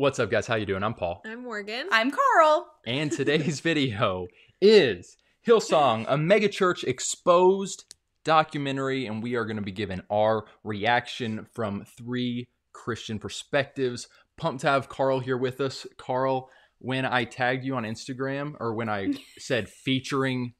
What's up, guys? How you doing? I'm Paul, I'm Morgan. I'm Carl. and today's video is Hillsong, a megachurch exposed documentary, and we are going to be giving our reaction from three Christian perspectives. Pumped to have Carl here with us. Carl, when I tagged you on Instagram, or when I said featuring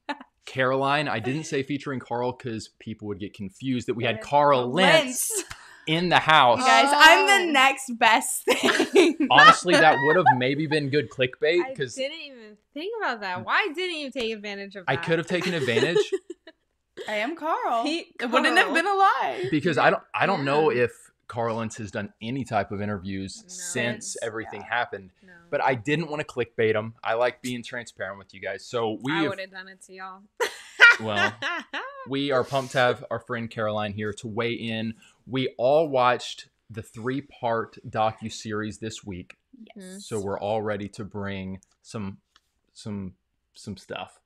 Caroline, I didn't say featuring Carl because people would get confused that we had Carl Lentz Lentz. In the house. You guys, I'm Oh. the next best thing. Honestly, that would have maybe been good clickbait I because didn't even think about that. Why didn't you take advantage of that? I could have taken advantage I am Carl. Pete It wouldn't have been a lie. because I don't I don't know if Carl Lentz has done any type of interviews No. since Since, everything yeah. happened. No. But I didn't want to clickbait him. I like being transparent with you guys. So we I would have done it to y'all. well we are pumped to have our friend Caroline here to weigh in. We all watched the three part docu series this week, Yes. so we're all ready to bring some some some stuff.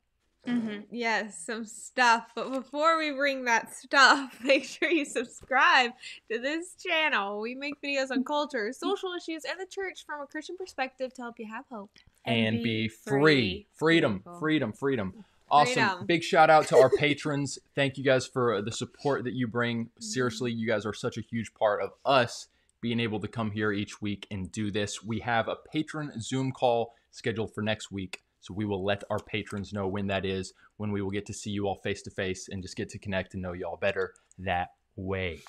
hmm yes, some stuff. But before we bring that stuff, make sure you subscribe to this channel. We make videos on culture, social issues, and the church from a Christian perspective to help you have hope. and, be free. Freedom, freedom, freedom. Awesome. Freedom. Big shout out to our patrons. Thank you guys for the support that you bring. Seriously, mm-hmm. you guys are such a huge part of us being able to come here each week and do this. We have a patron Zoom call scheduled for next week. So we will let our patrons know when that is, when we will get to see you all face to face and just get to connect and know y'all better that way.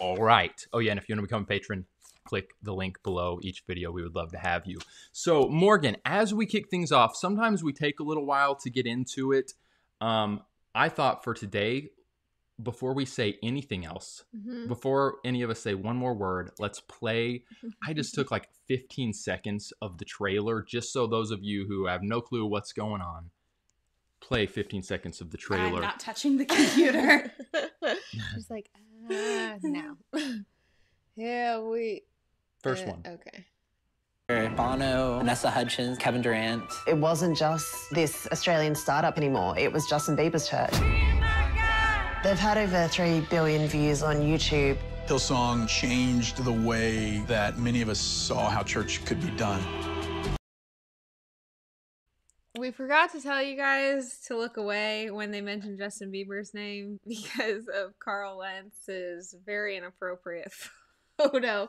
All right. Oh, yeah. And if you want to become a patron, click the link below each video. We would love to have you. So, Morgan, as we kick things off, sometimes we take a little while to get into it. Um, I thought for today, before we say anything else, Mhm. before any of us say one more word, let's play. I just took like 15 seconds of the trailer, just so those of you who have no clue what's going on, play 15 seconds of the trailer. I'm not touching the computer. She's like, ah, no. yeah, we. First uh, one. Okay. Bono, Vanessa Hudgens, Kevin Durant. It wasn't just this Australian startup anymore, it was Justin Bieber's church. They've had over 3 billion views on YouTube. Hillsong changed the way that many of us saw how church could be done. We forgot to tell you guys to look away when they mentioned Justin Bieber's name because of Carl Lentz's very inappropriate photo,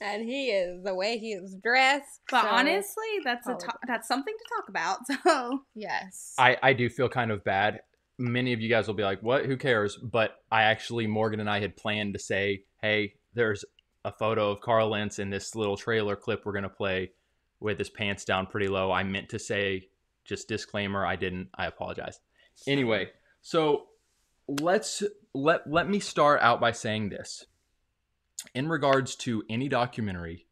and he is the way he is dressed. But so- honestly, that's a oh, to- that's something to talk about. So yes, I, I do feel kind of bad. Many of you guys will be like, what? Who cares? But I actually, Morgan and I had planned to say, hey, there's a photo of Carl Lentz in this little trailer clip we're going to play with his pants down pretty low. I meant to say, just disclaimer, I didn't. I apologize. Anyway, so let's let let me start out by saying this. In regards to any documentary,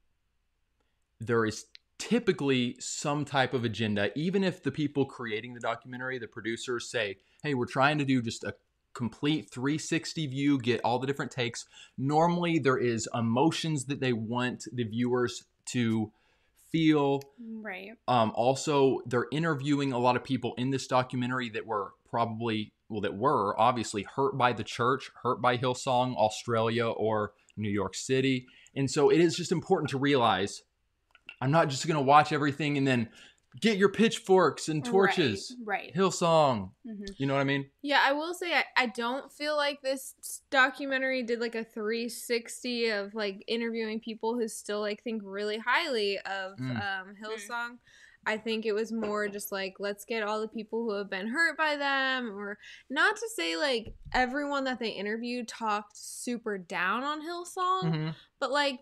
there is typically some type of agenda, even if the people creating the documentary, the producers say, hey, we're trying to do just a complete 360 view, get all the different takes. Normally, there is emotions that they want the viewers to feel. right. Um, also, they're interviewing a lot of people in this documentary that were probably, well, that were obviously hurt by the church, hurt by Hillsong, Australia, or New York City. And so it is just important to realize I'm not just going to watch everything and then get your pitchforks and torches. Right. right. Hillsong. Mhm. You know what I mean? yeah. I will say I, I don't feel like this documentary did like a 360 of like interviewing people who still like think really highly of Mm. um, Hillsong. I think it was more just like let's get all the people who have been hurt by them, or not to say like everyone that they interviewed talked super down on Hillsong, Mhm. but like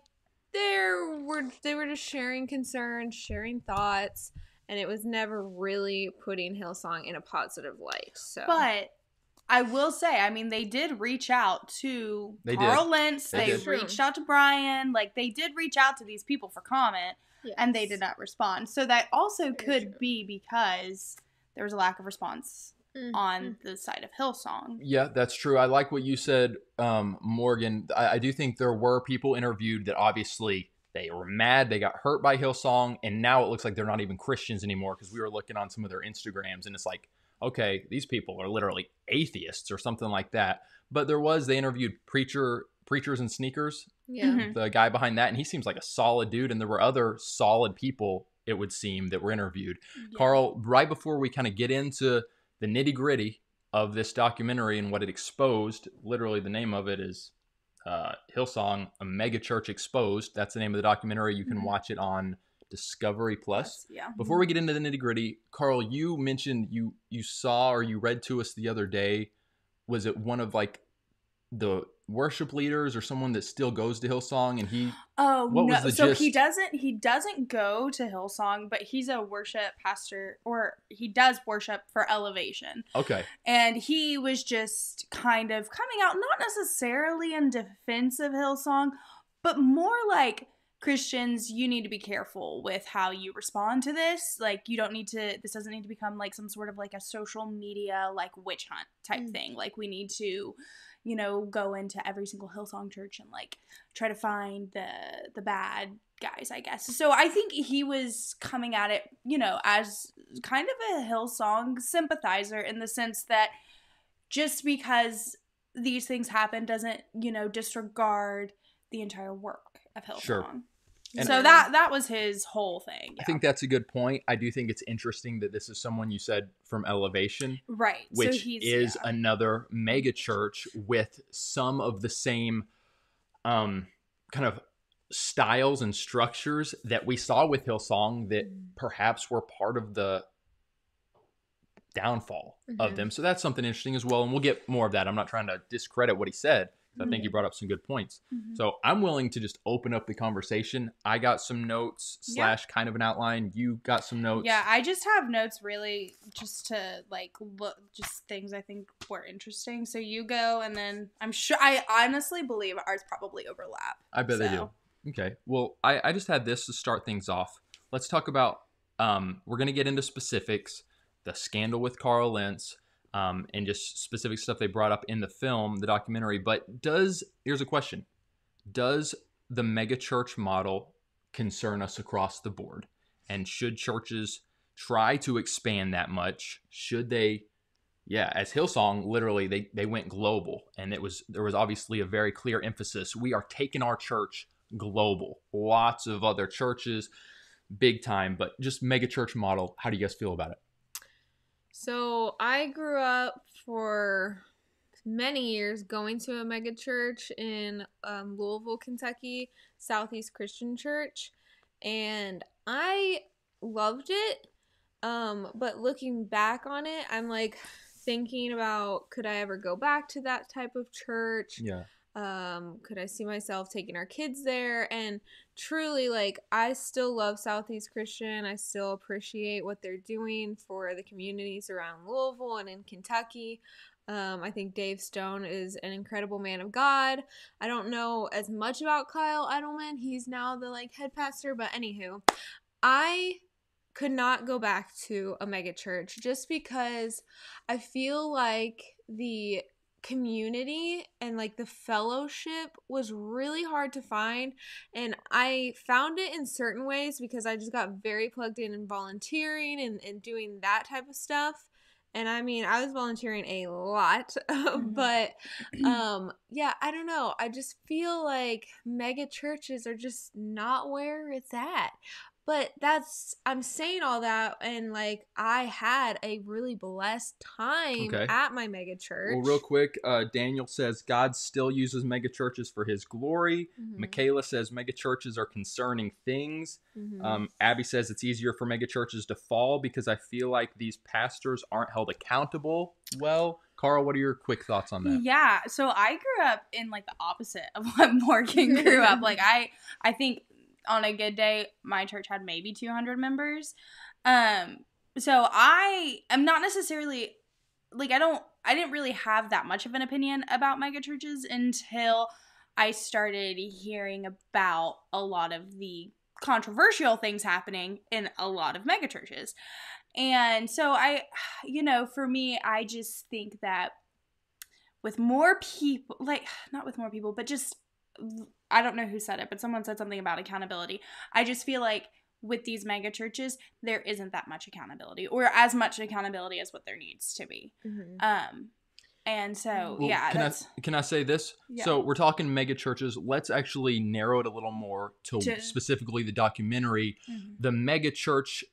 there were they were just sharing concerns, sharing thoughts, and it was never really putting Hillsong in a positive light. So, But I will say, I mean, they did reach out to They Carl did. Lentz. They They, reached out to Brian. Like they did reach out to these people for comment, and they did not respond. So that also Very could true. be because there was a lack of response Mhm. on the side of Hillsong. Yeah, that's true. I like what you said, um, Morgan. I, I do think there were people interviewed that obviously they were mad, they got hurt by Hillsong, and now it looks like they're not even Christians anymore because we were looking on some of their Instagrams and it's like, okay, these people are literally atheists or something like that. But there was, they interviewed preacher Preachers and Sneakers, Yeah. Mhm. the guy behind that, and he seems like a solid dude. And there were other solid people, it would seem, that were interviewed. Yeah. Carl, right before we kind of get into the nitty gritty of this documentary and what it exposed, literally the name of it is uh, Hillsong, a mega church exposed. That's the name of the documentary. You can Mhm. watch it on Discovery Plus. Yeah. Before we get into the nitty gritty, Carl, you mentioned you you saw or you read to us the other day. Was it one of like the worship leaders or someone that still goes to Hillsong and he Oh What no! was the so he doesn't. He doesn't go to Hillsong, but he's a worship pastor, or he does worship for Elevation. okay And he was just kind of coming out, not necessarily in defense of Hillsong, but more like Christians, you need to be careful with how you respond to this. Like, you don't need to, this doesn't need to become like some sort of like a social media, like witch hunt type Mm. thing. Like, we need to, you know, go into every single Hillsong church and like try to find the the bad guys, I guess. So I think he was coming at it, you know, as kind of a Hillsong sympathizer in the sense that just because these things happen doesn't, you know, disregard the entire work of Hillsong. Sure. And- so that that was his whole thing. I think that's a good point. I do think it's interesting that this is someone you said from Elevation, right. which so he's, is yeah. another mega church with some of the same um kind of styles and structures that we saw with Hillsong that Mm. perhaps were part of the downfall of Mhm. them. So that's something interesting as well. And we'll get more of that. I'm not trying to discredit what he said. 'Cause I think you brought up some good points. Mhm. So I'm willing to just open up the conversation. I got some notes Yeah. slash kind of an outline. You got some notes. Yeah, I just have notes really just to like look just things I think were interesting. So you go and then I'm sure I honestly believe ours probably overlap. I bet they do. Okay. Well, I, I just had this to start things off. Let's talk about um, we're gonna get into specifics, the scandal with Carl Lentz, um, and just specific stuff they brought up in the film, the documentary. But does here's a question. Does the mega church model concern us across the board? And should churches try to expand that much? Should they yeah, as Hillsong, literally they they went global, and it was there was obviously a very clear emphasis. We are taking our church global. Lots of other churches, big time, but just mega church model. How do you guys feel about it? So I grew up for many years going to a mega church in um, Louisville, Kentucky, Southeast Christian Church, and I loved it. Um, but looking back on it, I'm like thinking about could I ever go back to that type of church? Yeah, um could i see myself taking our kids there and truly like i still love southeast christian i still appreciate what they're doing for the communities around louisville and in kentucky um, I think Dave Stone is an incredible man of God. I don't know as much about Kyle Idleman. He's now the like head pastor, but anywho, I could not go back to a mega church just because I feel like the community and like the fellowship was really hard to find and i found it in certain ways because i just got very plugged in and volunteering and, and doing that type of stuff and i mean i was volunteering a lot but um yeah i don't know i just feel like mega churches are just not where it's at but that's i'm saying all that and like i had a really blessed time Okay. at my mega church Well, real quick, uh, Daniel says God still uses mega churches for His glory. Mhm, Michaela says mega churches are concerning things. mhm. Um, Abby says it's easier for mega churches to fall because I feel like these pastors aren't held accountable. Well, Carl, what are your quick thoughts on that? Yeah, so I grew up in like the opposite of what Morgan grew up. Like I I think on a good day my church had maybe 200 members. Um so I am not necessarily like I don't I didn't really have that much of an opinion about mega churches until I started hearing about a lot of the controversial things happening in a lot of mega churches. And so I you know, for me I just think that with more people like not with more people but just i don't know who said it but someone said something about accountability i just feel like with these mega churches there isn't that much accountability or as much accountability as what there needs to be Mhm. um And so, Well, yeah, can that's I can I say this? Yeah. So we're talking mega churches. Let's actually narrow it a little more to, To- specifically the documentary, Mhm. the mega church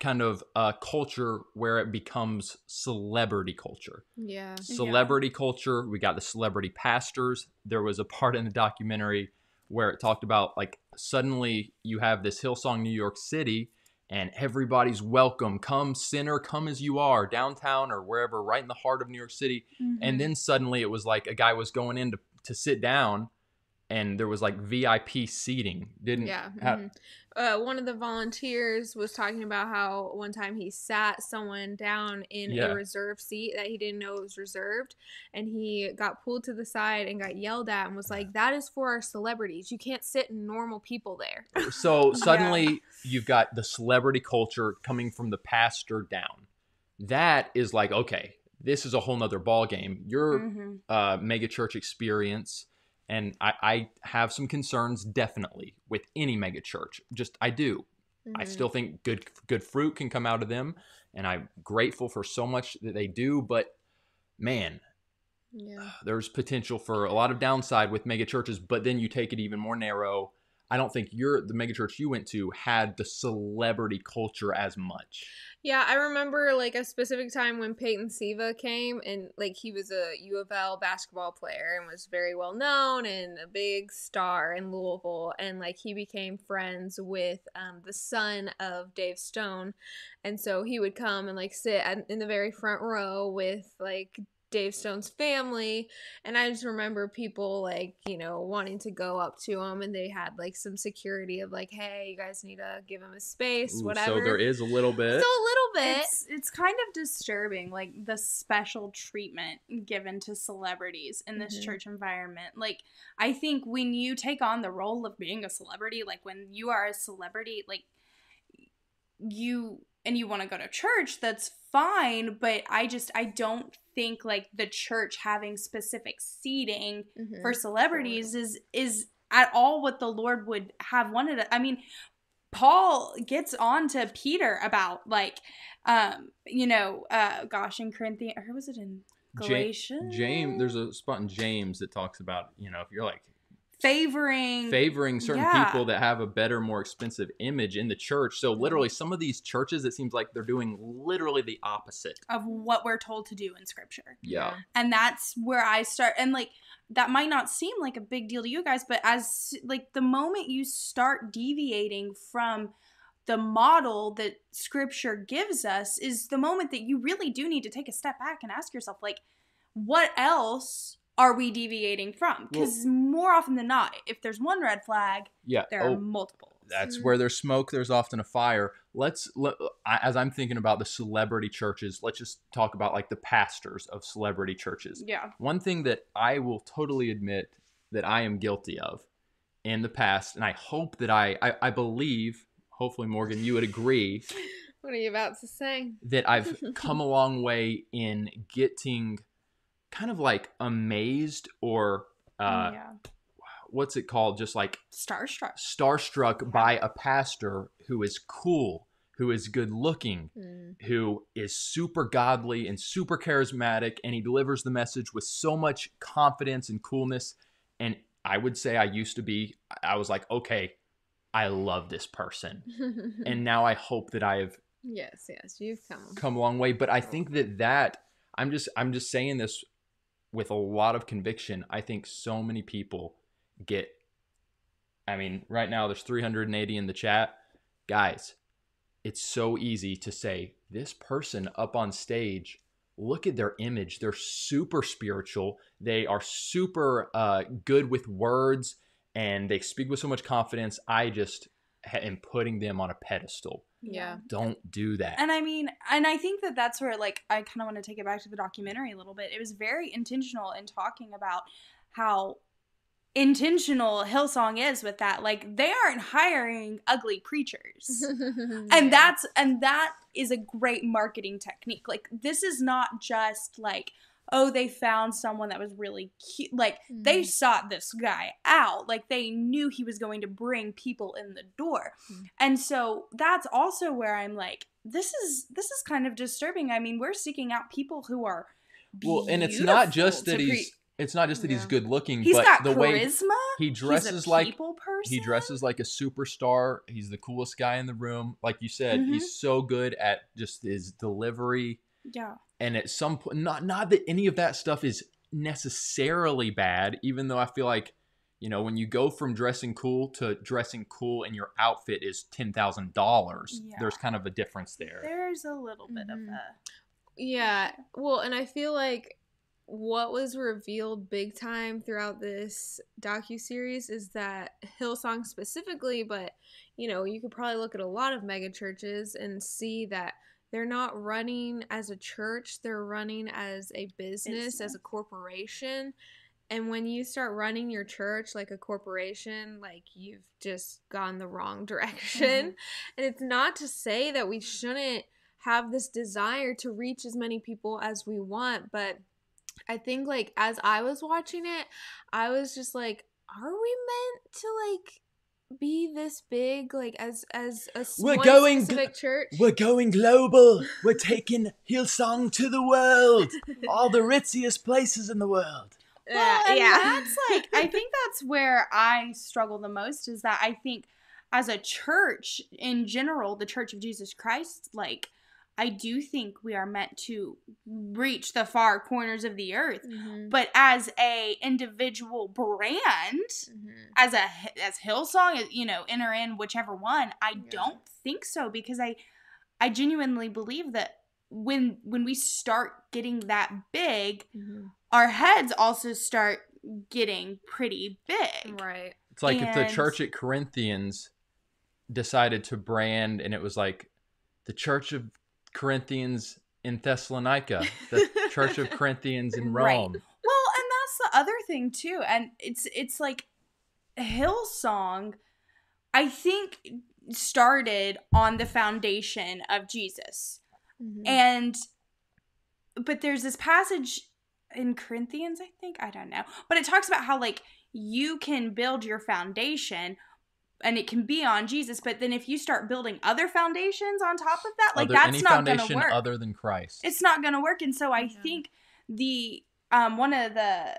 kind of uh, culture where it becomes celebrity culture. yeah. Celebrity culture. We got the celebrity pastors. There was a part in the documentary where it talked about like suddenly you have this Hillsong New York City and everybody's welcome. Come sinner, come as you are, downtown or wherever, right in the heart of New York City Mhm. and then suddenly it was like a guy was going in to, to sit down and there was like vip seating didn't Yeah. mhm. Uh, one of the volunteers was talking about how one time he sat someone down in Yeah. a reserved seat that he didn't know was reserved, and he got pulled to the side and got yelled at and was like, "That is for our celebrities. You can't sit normal people there." so suddenly you've got the celebrity culture coming from the pastor down that is like okay this is a whole nother ball game your Mhm. uh, mega church experience and I, I have some concerns definitely with any mega church just i do I Mhm. still think good good fruit can come out of them, and I'm grateful for so much that they do. But man, yeah. there's potential for a lot of downside with mega churches. But then you take it even more narrow. I don't think your the mega church you went to had the celebrity culture as much. Yeah, I remember like a specific time when Peyton Siva came and like he was a U of L basketball player and was very well known and a big star in Louisville and like he became friends with um, the son of Dave Stone and so he would come and like sit in the very front row with like Dave Stone's family and I just remember people like you know wanting to go up to him and they had like some security of like hey you guys need to give him a space Ooh, whatever So there is a little bit. so a little bit. It's it's kind of disturbing, like the special treatment given to celebrities in this Mhm. church environment. Like, I think when you take on the role of being a celebrity, like when you are a celebrity, like you and you want to go to church, that's fine. But I just I don't think like the church having specific seating Mhm. for celebrities is is at all what the Lord would have wanted. I mean, Paul gets on to Peter about like um you know uh gosh in Corinthians or was it in Ja- Galatians? James, there's a spot in James that talks about you know if you're like favoring favoring certain Yeah. people that have a better, more expensive image in the church. So literally, some of these churches, it seems like they're doing literally the opposite. of what we're told to do in scripture. Yeah. and that's where i start and like that might not seem like a big deal to you guys but as like the moment you start deviating from the model that scripture gives us is the moment that you really do need to take a step back and ask yourself like what else are we deviating from because more often than not if there's one red flag Yeah. there oh, are multiple that's mm. where there's smoke. There's often a fire. Let's let, as I'm thinking about the celebrity churches. Let's just talk about like the pastors of celebrity churches. yeah One thing that I will totally admit that I am guilty of in the past, and I hope that I, I, I believe, hopefully Morgan, you would agree, What are you about to say? that I've come a long way in getting kind of like amazed or uh, yeah what's it called? Just like starstruck starstruck by a pastor who is cool, who is good looking, Mm. who is super godly and super charismatic, and he delivers the message with so much confidence and coolness. And I would say I used to be, I was like, okay, I love this person. And now I hope that I have yes, yes, you've come. come a long way. But I think that that, I'm just, I'm just saying this with a lot of conviction. I think so many people get, I mean, right now there's 380 in the chat. Guys, it's so easy to say, this person up on stage, look at their image. They're super spiritual. They are super uh, good with words and they speak with so much confidence. I just am putting them on a pedestal. Yeah. Don't do that. And I mean, and I think that that's where, like, I kind of want to take it back to the documentary a little bit. It was very intentional in talking about how intentional Hillsong is with that. Like, they aren't hiring ugly preachers. and that's and that is a great marketing technique like this is not just like oh they found someone that was really cute like they Mhm. sought this guy out like they knew he was going to bring people in the door Mhm. and so that's also where i'm like this is this is kind of disturbing i mean we're seeking out people who are Well, and it's not just that beautiful to he's it's not just that he's good looking, He's but got the way charisma. he He's dresses a like person. he dresses like a superstar. He's the coolest guy in the room. Like you said, Mhm. he's so good at just his delivery. Yeah. And at some point, not not that any of that stuff is necessarily bad, even though I feel like, you know, when you go from dressing cool to dressing cool and your outfit is ten thousand dollars, Yeah. there's kind of a difference there. There's a little bit Mhm. of a Yeah. Well, and I feel like what was revealed big time throughout this docu series is that Hillsong specifically, but you know, you could probably look at a lot of mega churches and see that they're not running as a church, they're running as a business, as a corporation. And when you start running your church like a corporation, like you've just gone the wrong direction. Mm-hmm. And it's not to say that we shouldn't have this desire to reach as many people as we want, but I think like as I was watching it, I was just like, are we meant to like be this big like as as a s- We're one going specific church? We're going global. We're taking Hillsong to the world. All the ritziest places in the world. Well, Uh, and yeah. that's like I think that's where I struggle the most is that I think as a church in general, the Church of Jesus Christ, like I do think we are meant to reach the far corners of the earth. Mhm, But as a individual brand, mhm. as a as Hillsong, you know, enter in whichever one, I Yeah. don't think so because I I genuinely believe that when when we start getting that big, Mhm. our heads also start getting pretty big. Right. It's like if the church at Corinthians decided to brand and it was like the church of Corinthians in Thessalonica, the church of Corinthians in Right. Rome. Well, and that's the other thing too. And it's it's like Hillsong I think started on the foundation of Jesus. Mhm. And but there's this passage in Corinthians, I think, I don't know. But it talks about how like you can build your foundation and it can be on Jesus, but then if you start building other foundations on top of that, like other, that's any not going to work. other than Christ. it's not going to work and so I Yeah. think the um one of the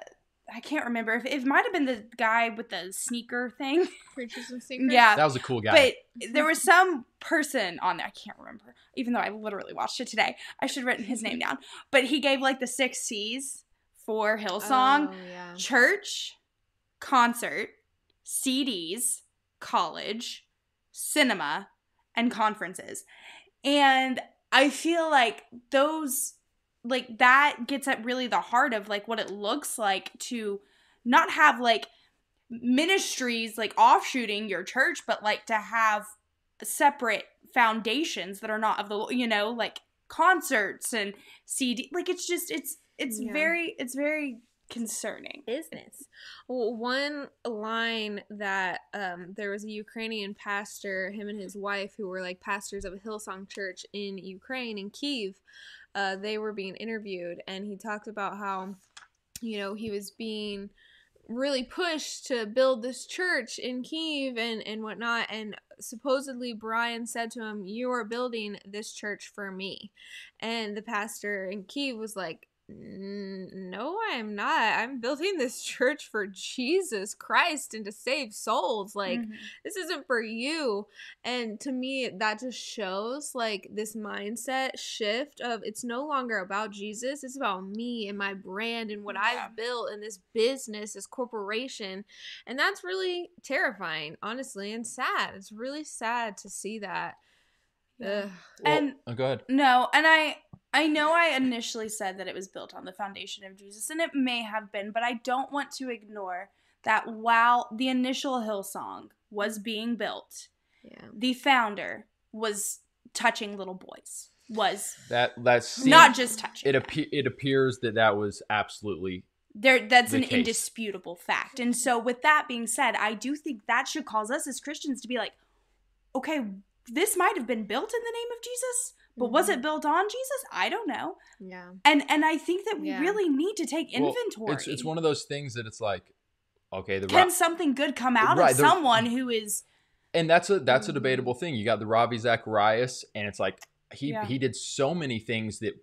I can't remember if it might have been the guy with the sneaker thing. Preachers and secrets. yeah. that was a cool guy. But there was some person on there, I can't remember, even though I literally watched it today. I should have written his name down. But he gave like the six C's for Hillsong Oh, yeah. church, concert, CDs, college, cinema, and conferences. And I feel like those, like, that gets at really the heart of like what it looks like to not have like ministries like offshooting your church, but like to have separate foundations that are not of the, you know, like concerts and CD. Like, it's just, it's, it's Yeah. very, it's very concerning. business. Well, one line that um, there was a Ukrainian pastor, him and his wife, who were like pastors of a Hillsong church in Ukraine, in Kiev. Uh, they were being interviewed, and he talked about how, you know, he was being really pushed to build this church in Kiev and and whatnot. And supposedly Brian said to him, "You are building this church for me," and the pastor in Kiev was like. "N- No, I am not. I'm building this church for Jesus Christ and to save souls. Like, Mhm. this isn't for you. And to me, that just shows like this mindset shift of it's no longer about Jesus, it's about me and my brand and what Yeah. I've built in this business, this corporation. And that's really terrifying, honestly, and sad. It's really sad to see that. Yeah. Well, and- oh, go ahead. No, and I I know I initially said that it was built on the foundation of Jesus, and it may have been, but I don't want to ignore that while the initial Hillsong was being built, Yeah. the founder was touching little boys. Was That that's not just touching. it. them. Appe- it appears that that was absolutely there that's the an case. indisputable fact. And so with that being said, I do think that should cause us as Christians to be like, okay, this might have been built in the name of Jesus, but was Mhm. it built on Jesus? I don't know. Yeah. and and I think that we Yeah. really need to take well, inventory. it's it's one of those things that it's like, okay, the Can Ra- something good come out Right, of the- someone who is and that's a that's a Mhm. debatable thing. You got the Ravi Zacharias, and it's like he Yeah. he did so many things that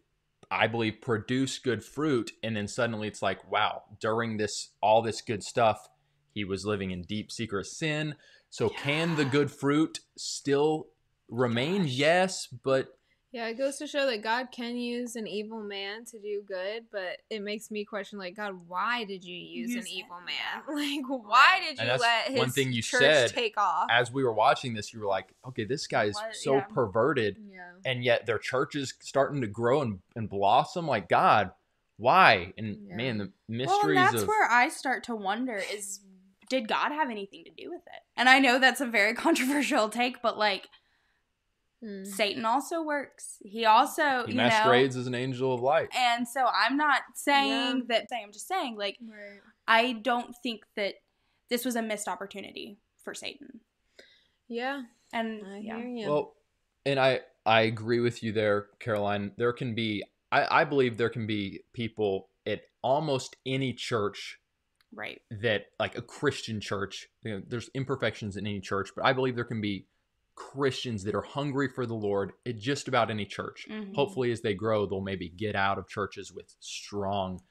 I believe produce good fruit and then suddenly it's like wow during this all this good stuff he was living in deep secret sin so can the good fruit still remain yes but Yeah, it goes to show that God can use an evil man to do good, but it makes me question, like, God, why did you use, Use an him, evil man? Like, why did you let his one thing you church said take off? as we were watching this you were like okay this guy's What? so Yeah. perverted yeah. and yet their church is starting to grow and, and blossom like god why and Yeah. man the Well, mysteries and that's of where I start to wonder is did God have anything to do with it? And I know that's a very controversial take, but like Hmm. Satan also works. He also, he you know, masquerades as an angel of light and so I'm not saying Yeah. that I'm just saying like Right. I don't think that this was a missed opportunity for Satan. Yeah, And I yeah. hear you. Well, and I I agree with you there, Caroline. There can be I, I believe there can be people at almost any church Right. that like a Christian church. You know, there's imperfections in any church, but I believe there can be Christians that are hungry for the Lord at just about any church. Mhm. Hopefully, as they grow, they'll maybe get out of churches with strong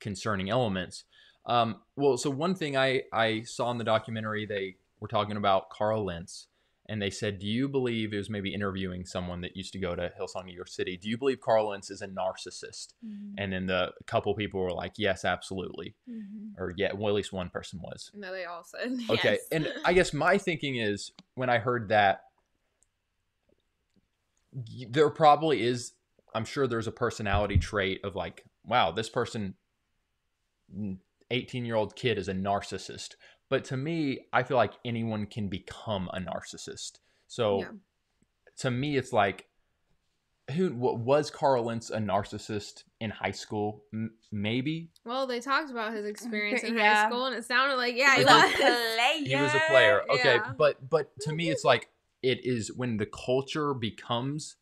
concerning elements. Um, well, so one thing I I saw in the documentary, they were talking about Carl Lentz, and they said, "Do you believe it was maybe interviewing someone that used to go to Hillsong, New York City? Do you believe Carl Lentz is a narcissist?" And then the couple people were like, "Yes, absolutely," Mhm. or yeah, well, at least one person was. No, they all said. Okay, yes. and I guess my thinking is when I heard that, there probably is. I'm sure there's a personality trait of like, wow, this person, mm, 18 year old kid, is a narcissist. But to me, I feel like anyone can become a narcissist. So Yeah. to me, it's like, who what, was Carl Lentz a narcissist in high school? M- maybe Well, they talked about his experience in Yeah. high school, and it sounded like yeah, he He was. was player. he was a player okay Yeah. but but to me it's like it is when the culture becomes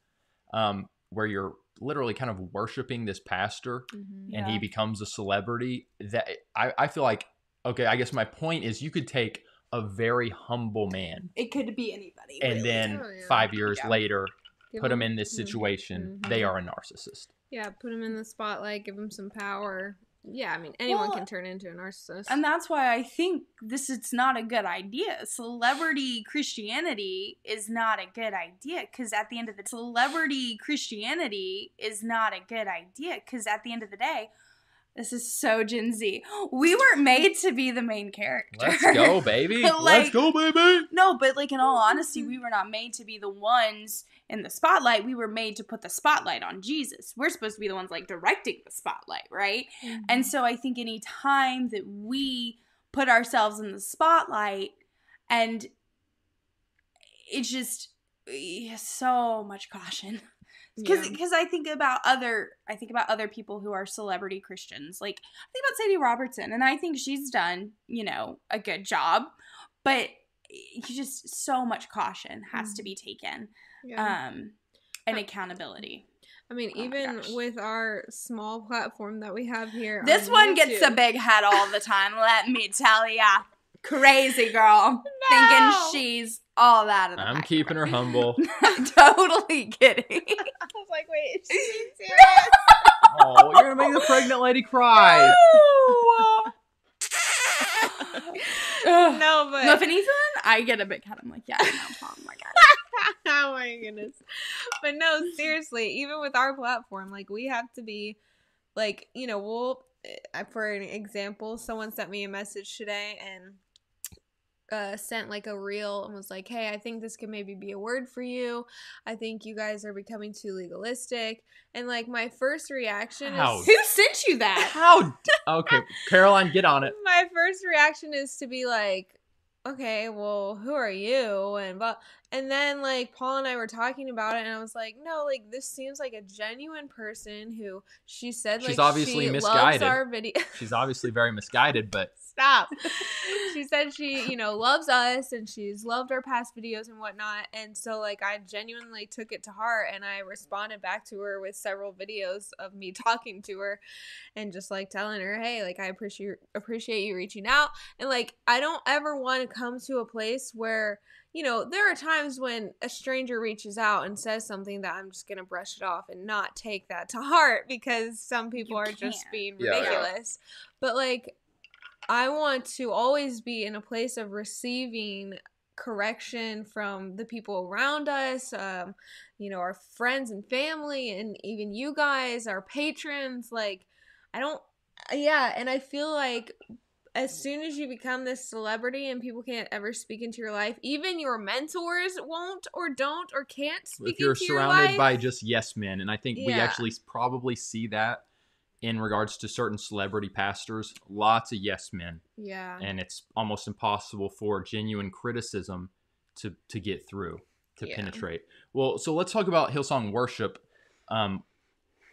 um where you're literally kind of worshiping this pastor Mhm. and he becomes a celebrity that I, I feel like okay i guess my point is you could take a very humble man It could be anybody. and really. then Oh, yeah. five years Yeah. later Give put him in this mhm. situation Mhm. they are a narcissist Yeah, put him in the spotlight, give him some power. Yeah, I mean anyone Well, can turn into a narcissist. And that's why I think this is not a good idea. Celebrity Christianity is not a good idea because at the end of the celebrity Christianity is not a good idea because at the end of the day, this is so Gen Z. We weren't made to be the main character. let's go baby let's go baby No, but like in all honesty, mm-hmm. we were not made to be the ones in the spotlight. We were made to put the spotlight on Jesus. We're supposed to be the ones like directing the spotlight, right? And so I think any time that we put ourselves in the spotlight and it's just eh, so much caution because Yeah. because I think about other I think about other people who are celebrity Christians. Like I think about Sadie Robertson and I think she's done, you know, a good job, but you just so much caution has to be taken. Yeah. Um and accountability. I mean, oh even gosh. with our small platform that we have here, This on one gets a big head all the time, let me tell ya. Crazy girl. Thinking she's all that in the i'm keeping her humble totally kidding. I was like, wait, is she being serious? oh you're gonna make the pregnant lady cry Ugh. no, but No, if anything, I get a big head. I'm like, yeah, no problem. My God. oh my goodness. But no, seriously, even with our platform, like we have to be like, you know, we'll uh, for an example, someone sent me a message today and uh, sent like a reel and was like, "Hey, I think this could maybe be a word for you. I think you guys are becoming too legalistic." And like my first reaction How is Who sent you that? How? d- Okay, Caroline, get on it. my first reaction is to be like, okay, well, who are you? And but and then like Paul and I were talking about it, and I was like, no, like this seems like a genuine person who she said She's like obviously she misguided. loves our video. She's obviously very misguided, but Stop. she said she, you know, loves us and she's loved our past videos and whatnot. And so, like, I genuinely took it to heart and I responded back to her with several videos of me talking to her and just like telling her, hey, like, I appreciate appreciate you reaching out. And like, I don't ever want to come to a place where, you know, there are times when a stranger reaches out and says something that I'm just going to brush it off and not take that to heart because some people You are just can't. being Yeah. Yeah. ridiculous. But like, I want to always be in a place of receiving correction from the people around us, um, you know, our friends and family, and even you guys, our patrons. Like, I don't, yeah, and I feel like as soon as you become this celebrity and people can't ever speak into your life, even your mentors won't or don't or can't speak if you're your surrounded life. by just yes men and i think we actually probably see that in regards to certain celebrity pastors lots of yes men. Yeah, and it's almost impossible for genuine criticism to to get through to Yeah. penetrate. Well so let's talk about hillsong worship. Um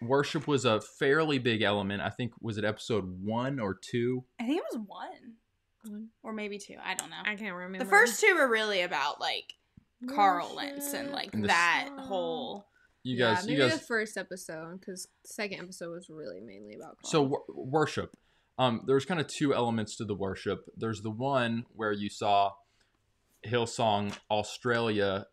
worship was a fairly big element i think was it episode one or two I think it was one One. or maybe two. I don't know. I can't remember The first two were really about like Carl Lentz and like And the- that whole. you yeah, guys maybe you guys the first episode because second episode was really mainly about Carl. So wor- worship, um, there's kind of two elements to the worship. There's the one where you saw Hillsong Australia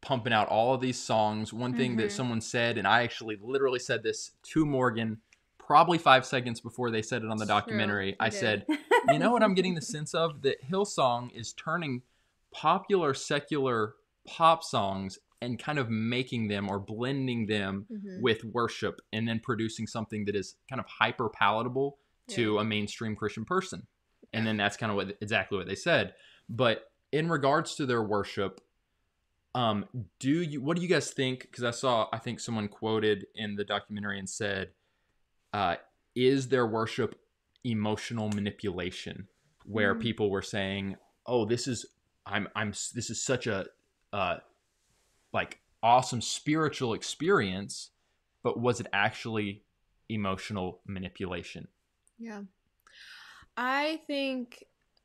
pumping out all of these songs. One thing that Mhm. someone said, and I actually literally said this to Morgan, probably five seconds before they said it on the It's documentary. I did. said, you know what I'm getting the sense of that Hillsong is turning popular secular pop songs and kind of making them or blending them Mhm. with worship and then producing something that is kind of hyper palatable to a mainstream Christian person. And then that's kind of what exactly what they said. But in regards to their worship, um, do you what do you guys think? Because I saw I think someone quoted in the documentary and said, uh, "Is their worship emotional manipulation?" Where Mm. people were saying, "Oh, this is I'm I'm this is such a uh, like awesome spiritual experience, but was it actually emotional manipulation?" yeah, I think.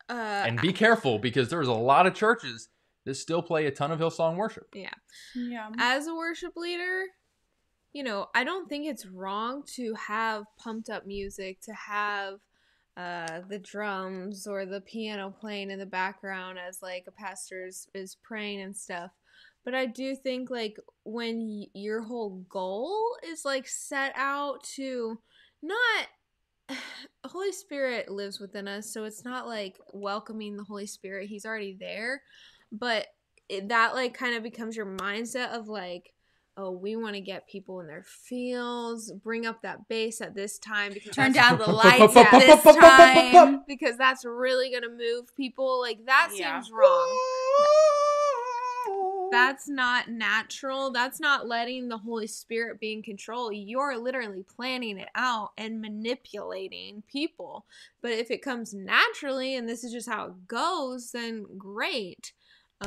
Uh, and be careful because there's a lot of churches that still play a ton of Hillsong worship. Yeah. Yeah. As a worship leader, you know, I don't think it's wrong to have pumped up music, to have uh, the drums or the piano playing in the background as like a pastor is, is praying and stuff. But I do think like when y- your whole goal is like set out to not Holy Spirit lives within us, so it's not like welcoming the Holy Spirit. He's already there. But it, that like kind of becomes your mindset of like oh we want to get people in their feels bring up that bass at this time because Turn down the lights at this time. because that's really gonna move people. Like that Yeah. seems wrong. That's not natural. That's not letting the holy spirit be in control. You're literally planning it out and manipulating people. But if it comes naturally and this is just how it goes then great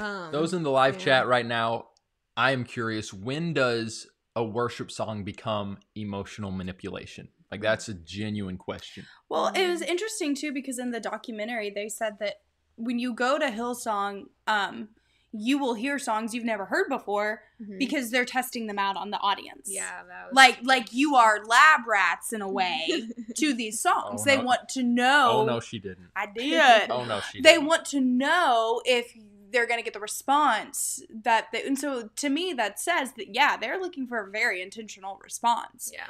um Those in the live yeah. chat right now, I am curious when does a worship song become emotional manipulation? Like that's a genuine question. Well, it was interesting too because in the documentary they said that when you go to Hillsong, um, you will hear songs you've never heard before Mhm. because they're testing them out on the audience. yeah that was Like like you are lab rats in a way to these songs. Oh, they no. want to know Oh, no, she didn't. I did. Oh no, she they didn't. want to know if they're going to get the response that they, and so to me that says that yeah they're looking for a very intentional response yeah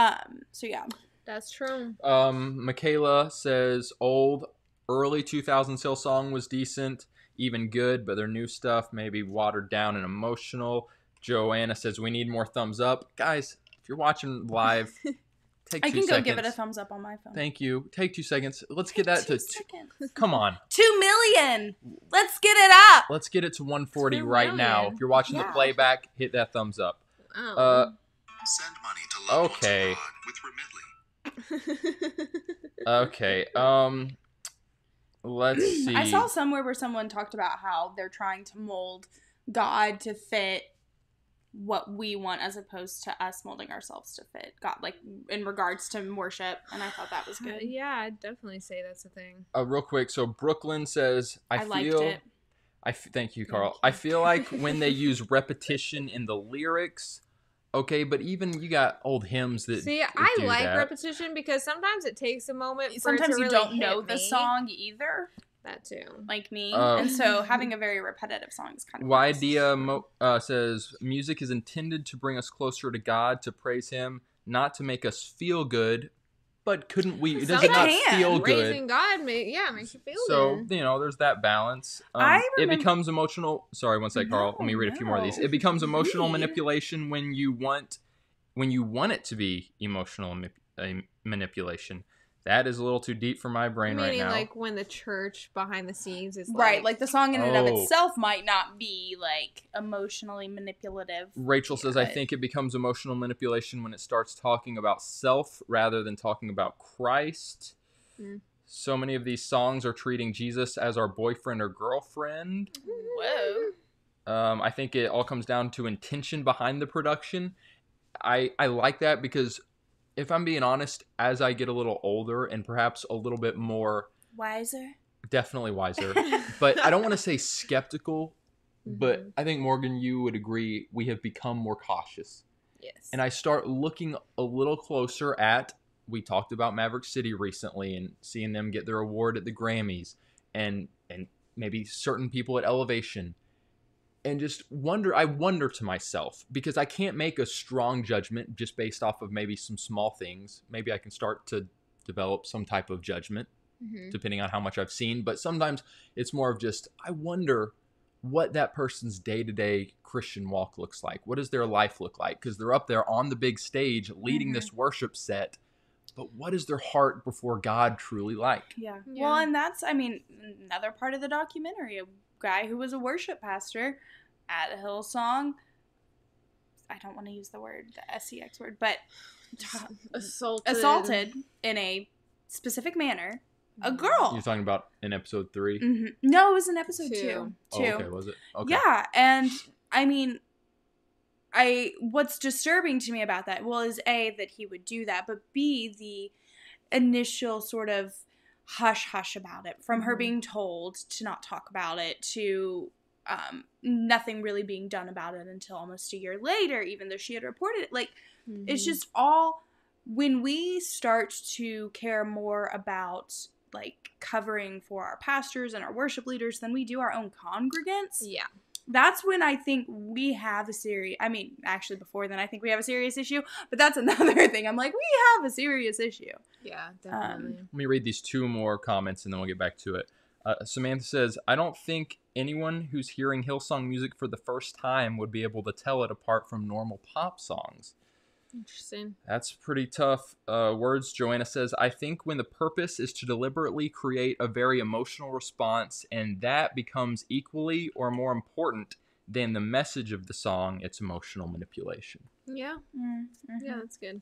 um so yeah that's true Um, Michaela says old early 2000s Hillsong was decent, even good, but their new stuff maybe watered down and emotional. Joanna says we need more thumbs up, guys. If you're watching live, take i two can go seconds. give it a thumbs up on my phone Thank you. Take two seconds. Let's get that Two to. Two, come on. two million let's get it up Let's get it to 140 Two right now. If you're watching the playback, hit that thumbs up. oh. Uh, Send money to loved Okay. ones with Remitly. okay. Um, let's see. i saw somewhere where someone talked about how they're trying to mold god to fit what we want as opposed to us molding ourselves to fit god like in regards to worship and i thought that was Uh, good yeah i'd definitely say that's a thing uh, real quick. So Brooklyn says, "I, i, feel." liked it I f- thank you, Carl. Thank I feel like when they use repetition in the lyrics, okay, but even you got old hymns that See, that I like that. repetition because sometimes it takes a moment. For sometimes it to you really don't hit know the song either That too. like me, Uh, and so having a very repetitive song is kind of Why. Dia Mo- uh, says music is intended to bring us closer to God, to praise Him, not to make us feel good. But couldn't we? Does it not Sometimes feel good? Raising God, ma- yeah, makes you feel So good. So you know, there's that balance. Um, I it becomes emotional. Sorry, one sec, Carl. Let me No, read a few more of these. It becomes emotional Read. manipulation when you want when you want it to be emotional manip- uh, manipulation. That is a little too deep for my brain Meaning, right now. like when the church behind the scenes is right? like, Like the song in and of Oh. itself might not be like emotionally manipulative. Rachel says, I think it becomes emotional manipulation when it starts talking about self rather than talking about Christ. Mm. So many of these songs are treating Jesus as our boyfriend or girlfriend. Whoa. Um, I think it all comes down to intention behind the production. I I like that because if I'm being honest, as I get a little older and perhaps a little bit more Wiser. definitely wiser, but I don't want to say skeptical, but Mhm. I think Morgan, you would agree we have become more cautious. yes, And I start looking a little closer at we talked about Maverick City recently and seeing them get their award at the Grammys and and maybe certain people at Elevation and just wonder I wonder to myself because I can't make a strong judgment just based off of maybe some small things. Maybe I can start to develop some type of judgment Mhm. depending on how much I've seen. But sometimes it's more of just, I wonder what that person's day to day Christian walk looks like. What does their life look like? Because they're up there on the big stage leading Mhm. this worship set. But what is their heart before God truly like? Yeah. Yeah. Well, and that's, I mean, another part of the documentary. A guy who was a worship pastor at Hillsong. I don't want to use the word, the sex word, but assaulted, assaulted in a specific manner a Mm-hmm. girl. You're talking about in episode 3 mm-hmm. No, it was in episode Two. two. Oh, Two. okay, was it? Okay. Yeah, and I mean, I what's disturbing to me about that well is a that he would do that, but b the initial sort of hush hush about it from her Mhm. being told to not talk about it to um, nothing really being done about it until almost a year later, even though she had reported it. Like it's Mhm. just all when we start to care more about like covering for our pastors and our worship leaders than we do our own congregants yeah, that's when i think we have a serious i mean actually before then i think we have a serious issue but that's another thing i'm like we have a serious issue yeah, Um, definitely. Let me read these two more comments and then we'll get back to it. Uh, Samantha says, I don't think anyone who's hearing Hillsong music for the first time would be able to tell it apart from normal pop songs. Interesting. That's pretty tough uh, words. Joanna says, I think when the purpose is to deliberately create a very emotional response and that becomes equally or more important than the message of the song, it's emotional manipulation. Yeah, Mm-hmm. yeah, that's good.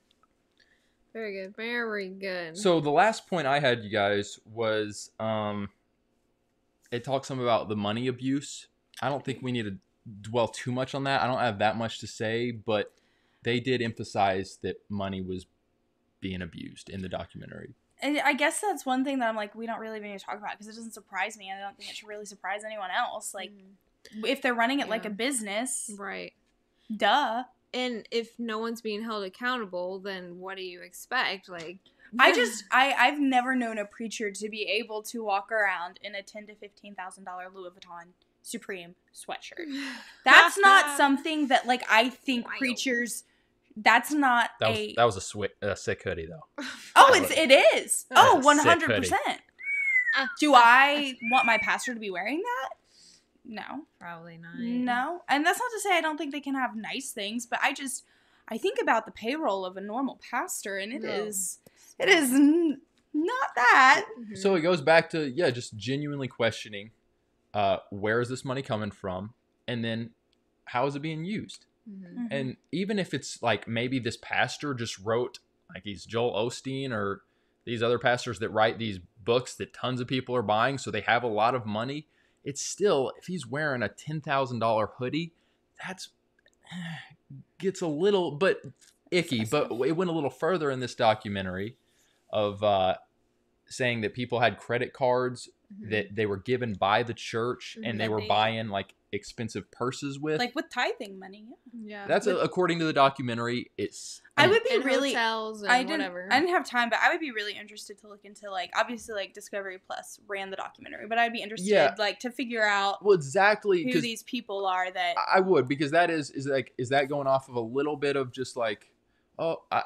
Very good. Very good. So the last point I had, you guys, was um, it talks some about the money abuse. I don't think we need to dwell too much on that. I don't have that much to say, but they did emphasize that money was being abused in the documentary. and i guess that's one thing that i'm like we don't really need to talk about because it doesn't surprise me i don't think it should really surprise anyone else like Mm, if they're running it like a business right. duh And if no one's being held accountable, then what do you expect? Like, I just I I've never known a preacher to be able to walk around in a ten to fifteen thousand dollar Louis Vuitton Supreme sweatshirt. That's not something that like I think Wild. preachers. That's not That was a. that was a, swi- a sick hoodie though. oh, it's it is. That's Oh, a one sick hundred hoodie. percent. Do I want my pastor to be wearing that? No, Probably not. no. And that's not to say I don't think they can have nice things, but I just I think about the payroll of a normal pastor, and it No. is it is n- not that. Mhm. So it goes back to yeah, just genuinely questioning uh, where is this money coming from, and then how is it being used? Mhm. And even if it's like maybe this pastor just wrote, like he's Joel Osteen or these other pastors that write these books that tons of people are buying, so they have a lot of money. It's still, if he's wearing a $10,000 hoodie, that's gets a little, but icky. But it went a little further in this documentary of uh, saying that people had credit cards that they were given by the church Mhm. and they were they- buying like expensive purses with. like with tithing money. Yeah. Yeah. That's a, according to the documentary. It's I would be And really. hotels and I didn't. whatever. I didn't have time, but I would be really interested to look into like obviously like Discovery Plus ran the documentary, but I'd be interested Yeah. like to figure out well exactly who these people are that. I would because that is is like is that going off of a little bit of just like oh I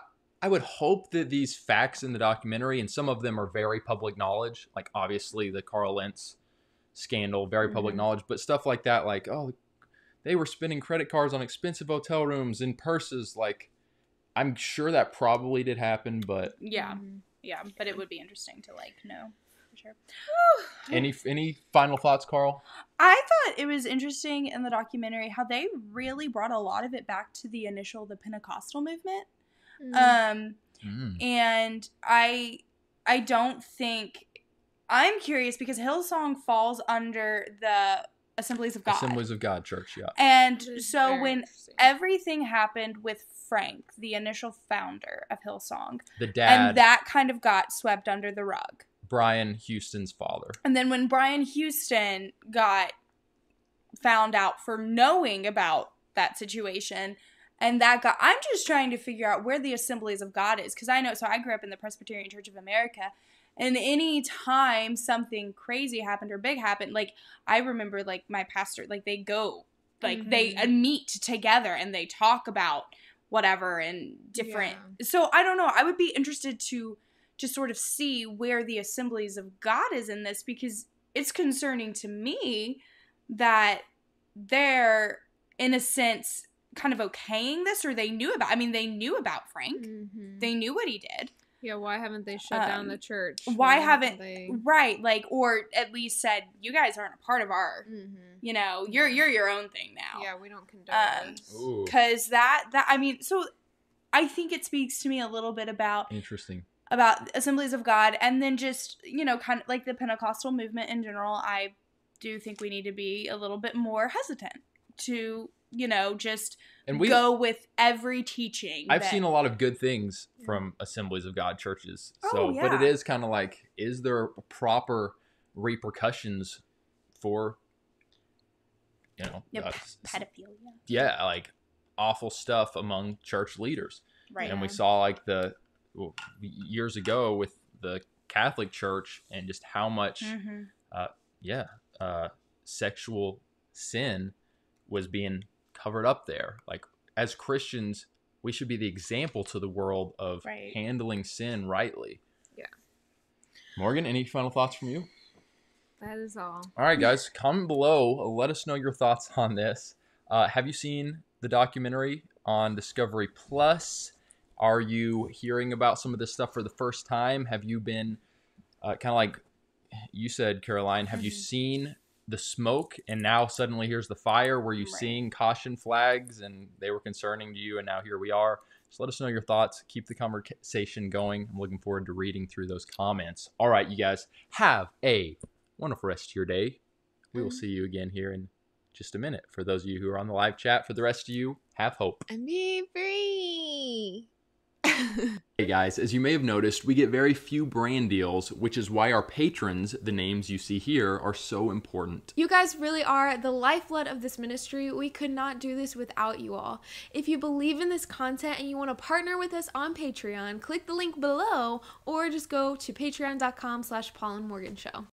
I would hope that these facts in the documentary and some of them are very public knowledge like obviously the Carl Lentz scandal very public Mhm. knowledge but stuff like that like oh they were spending credit cards on expensive hotel rooms and purses like I'm sure that probably did happen but yeah, Mhm. yeah, but it would be interesting to like know for sure. any any final thoughts Carl I thought it was interesting in the documentary how they really brought a lot of it back to the initial the Pentecostal movement. Mhm. Um Mm. and I I don't think I'm curious because Hillsong falls under the Assemblies of God. Assemblies of God Church yeah and so when everything happened with Frank, the initial founder of Hillsong, the dad and that kind of got swept under the rug. Brian Houston's father And then when Brian Houston got found out for knowing about that situation, and that got, I'm just trying to figure out where the Assemblies of God is because I know. So I grew up in the Presbyterian Church of America, and any time something crazy happened or big happened, like I remember, like my pastor, like they go, like they Mhm. uh, meet together and they talk about whatever and different. So I don't know. I would be interested to to sort of see where the assemblies of God is in this because it's concerning to me that they're in a sense kind of okaying this or they knew about I mean they knew about Frank. Mhm. They knew what he did. yeah, why haven't they shut down Um, the church? Why haven't they? right like or at least said you guys aren't a part of our Mhm. you know, you're you're your own thing now. Yeah, we don't condone Um, this. Cuz that that I mean so I think it speaks to me a little bit about interesting about assemblies of god and then just you know kind of like the pentecostal movement in general i do think we need to be a little bit more hesitant to you know just and we go with every teaching I've that- seen a lot of good things from Assemblies of God churches. Oh, So, but it is kind of like, is there proper repercussions for, you know, know, uh, pe- pedophilia. Yeah, like awful stuff among church leaders. right. And we saw like the well, years ago with the Catholic Church and just how much, hmm yeah, uh, sexual sin was being covered up there. Like as Christians, we should be the example to the world of Right. handling sin rightly. Yeah. Morgan, any final thoughts from you? That is all. All right, guys, comment below. Let us know your thoughts on this. Uh, have you seen the documentary on Discovery Plus? Are you hearing about some of this stuff for the first time? Have you been uh, kind of like you said, Caroline? Have you Mhm. seen the smoke and now suddenly here's the fire? Were you Right. seeing caution flags and they were concerning to you, and now here we are? Just let us know your thoughts. Keep the conversation going. I'm looking forward to reading through those comments. All right, you guys, have a wonderful rest of your day. We will Mhm. see you again here in just a minute. For those of you who are on the live chat, for the rest of you, have hope. And be free. Hey guys, as you may have noticed, we get very few brand deals, which is why our patrons, the names you see here, are so important. You guys really are the lifeblood of this ministry. We could not do this without you all. If you believe in this content and you want to partner with us on Patreon, click the link below or just go to patreon.com slash Paul and Morgan Show.